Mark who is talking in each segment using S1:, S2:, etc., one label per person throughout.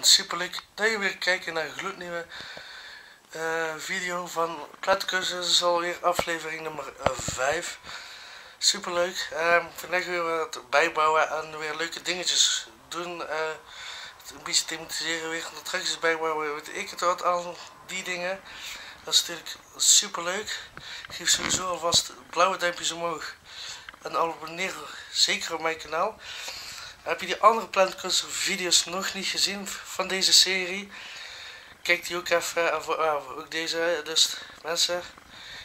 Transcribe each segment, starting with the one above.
S1: Superleuk dat je weer kijkt naar een gloednieuwe uh, video van Plantencursus. is alweer aflevering nummer 5. Superleuk. Uh, vandaag weer wat bijbouwen en weer leuke dingetjes doen. Uh, een beetje thematiseren weer attracties bijbouwen. Weet ik het wat aan die dingen. Dat is natuurlijk superleuk. Geef sowieso alvast blauwe duimpjes omhoog. En abonneer zeker op mijn kanaal. Heb je die andere Plant video's nog niet gezien van deze serie? Kijk die ook even. En voor, ook deze. Dus mensen,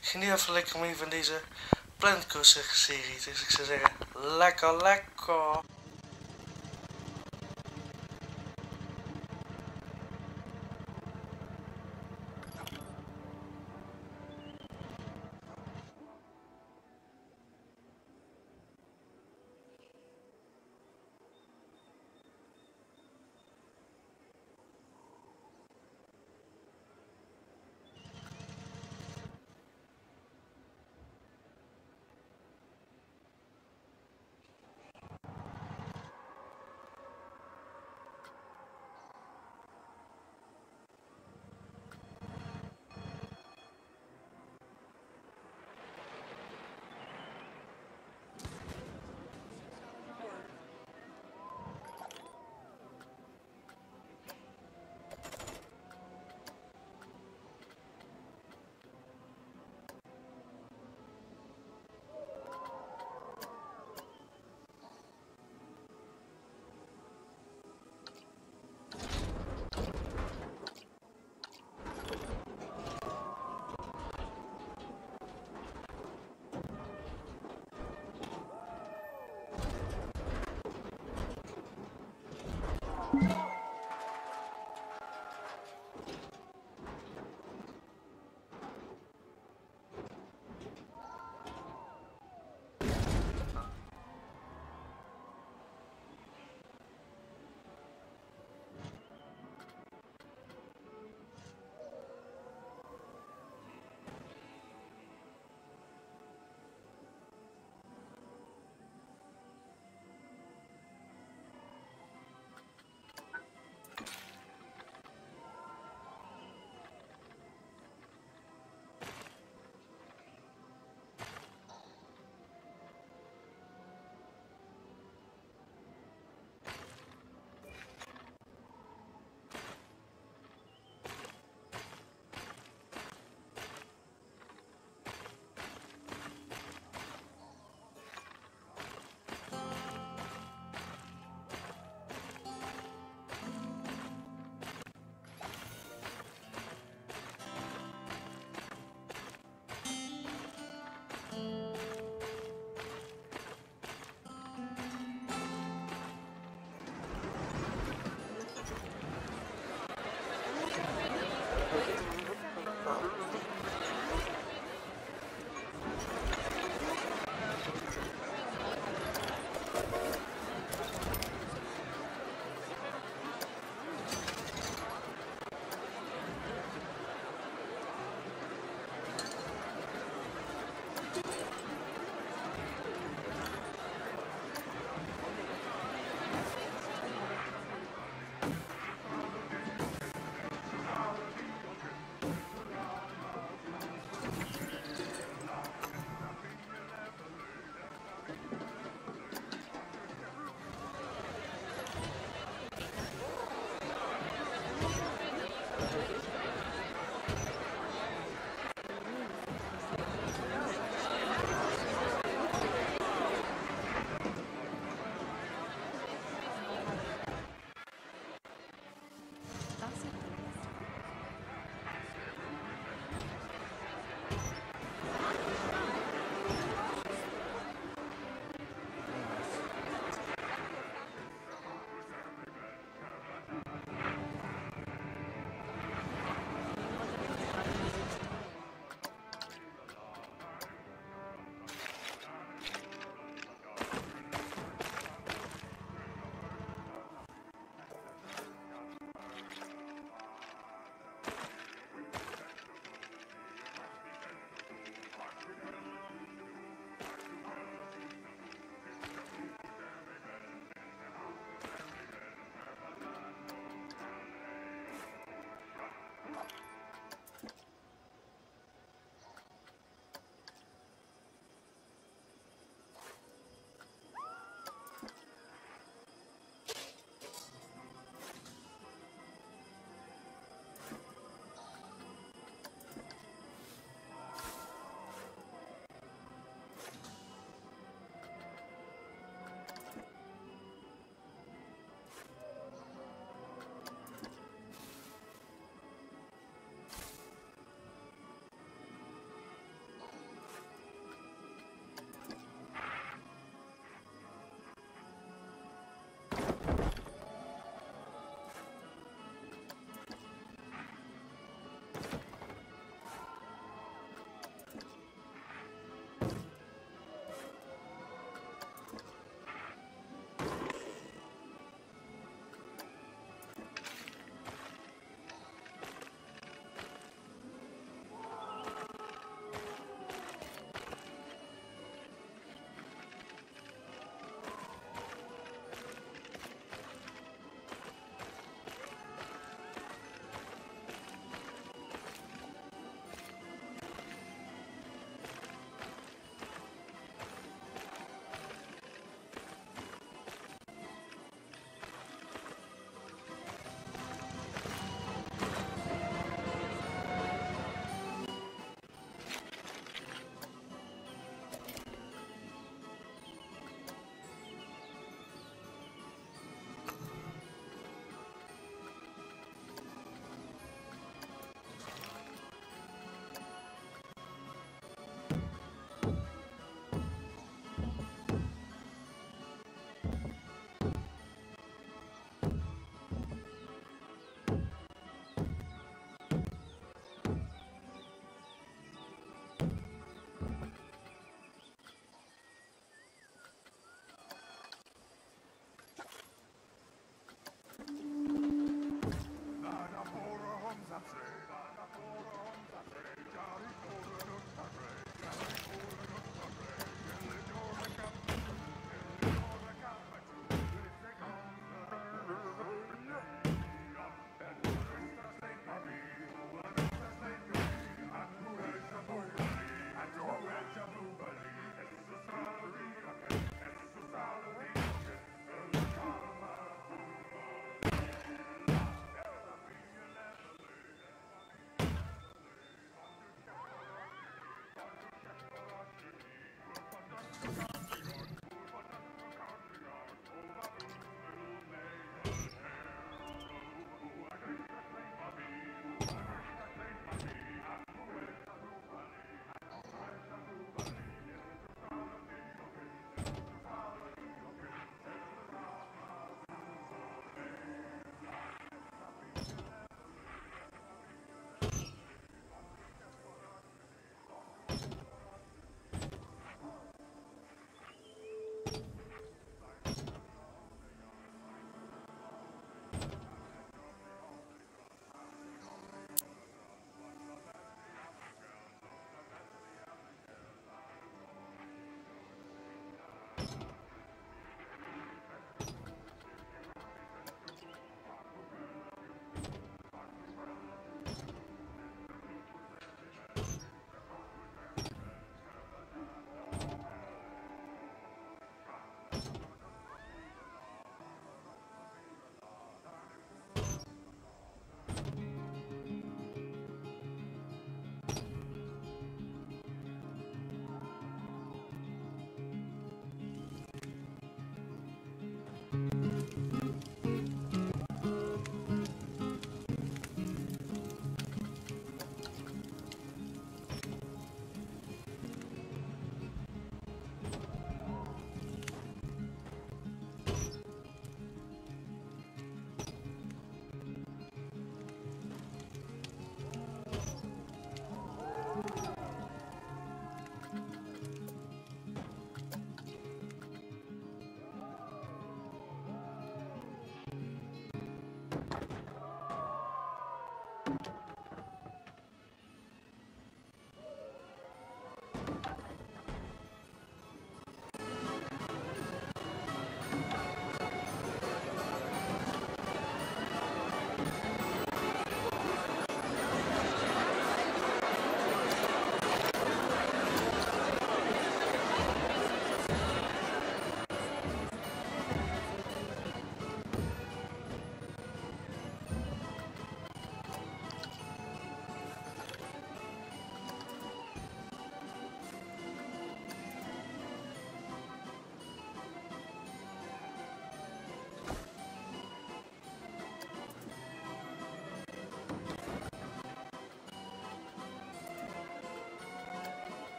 S1: geniet even lekker mee van deze Plant serie. Dus ik zou zeggen, lekker lekker.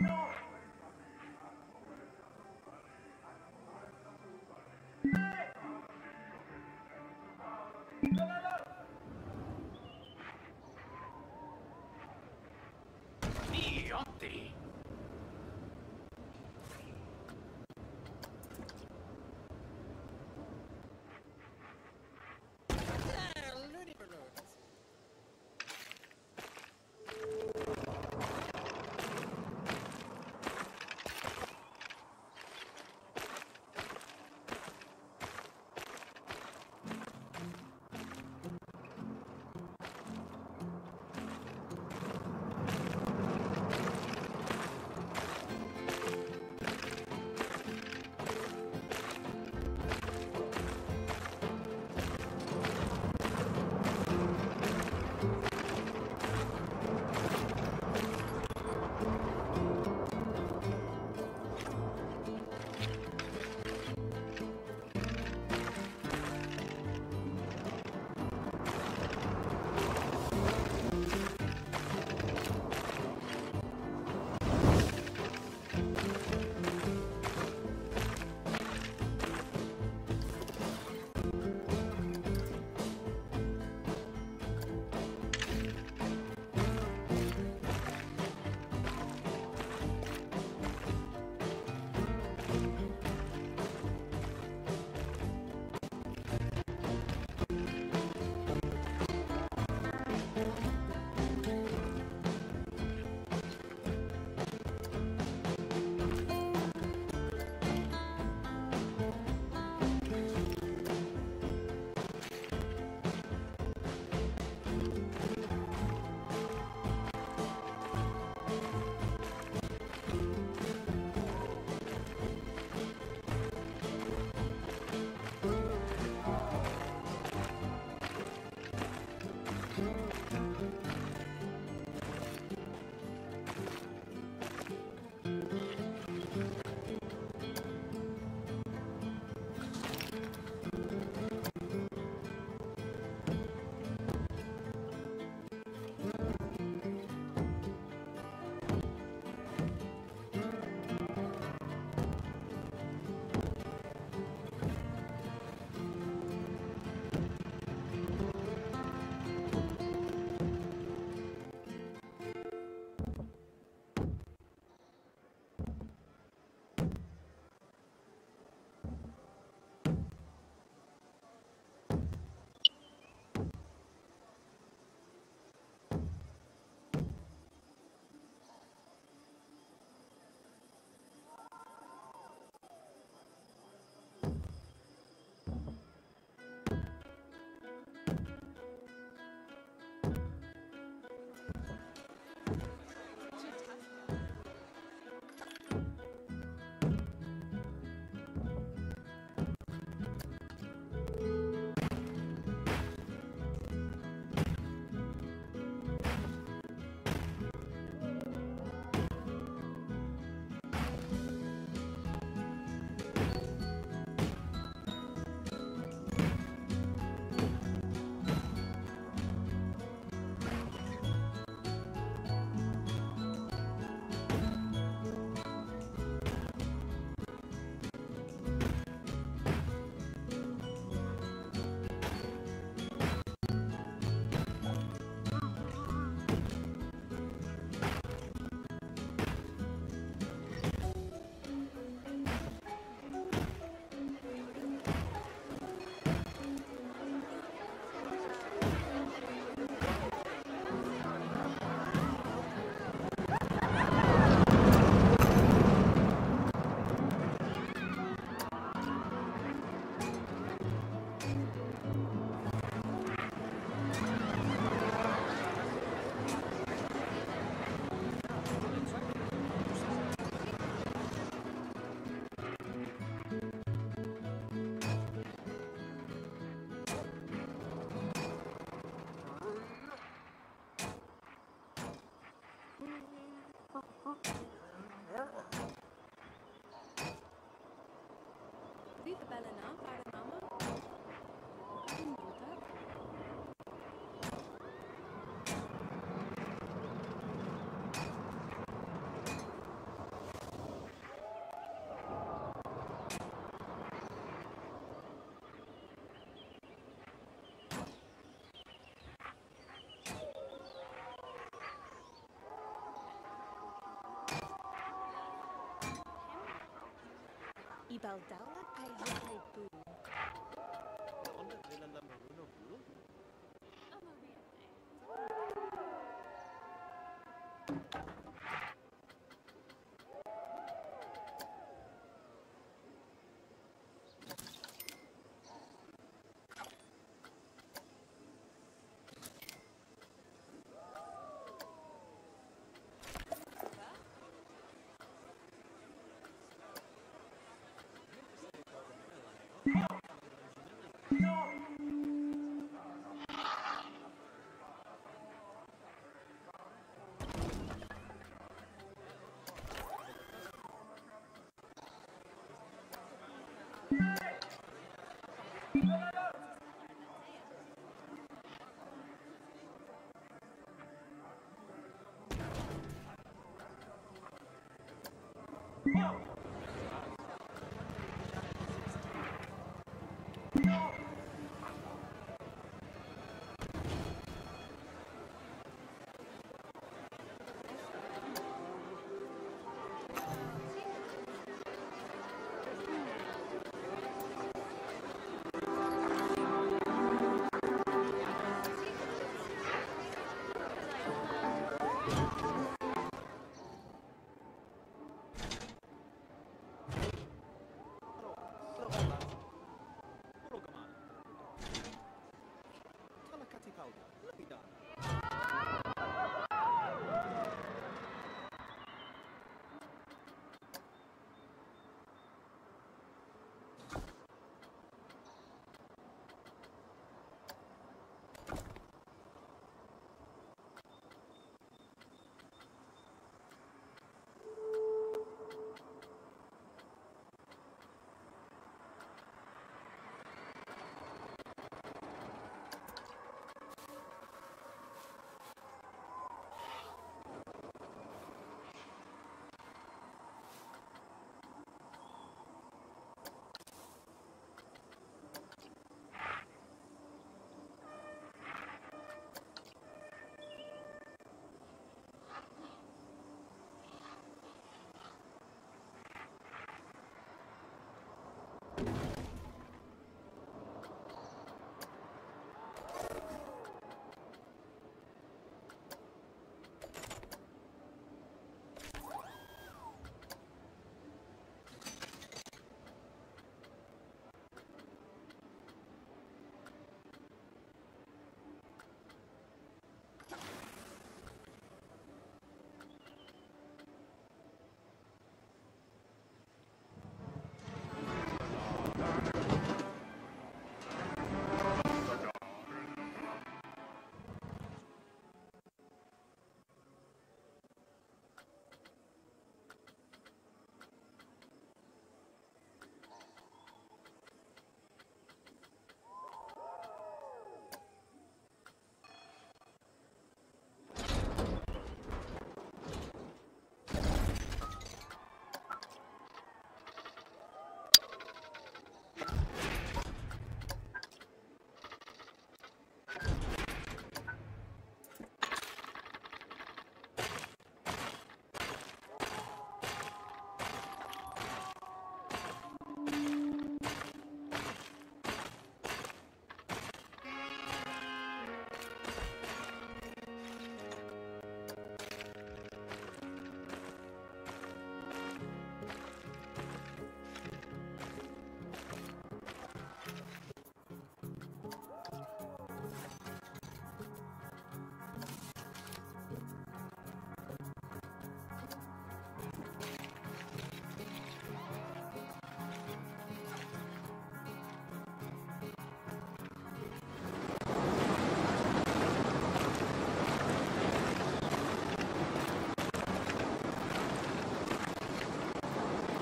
S2: No. Ibaldala Ayahaibu. Amaria.
S3: Whoa!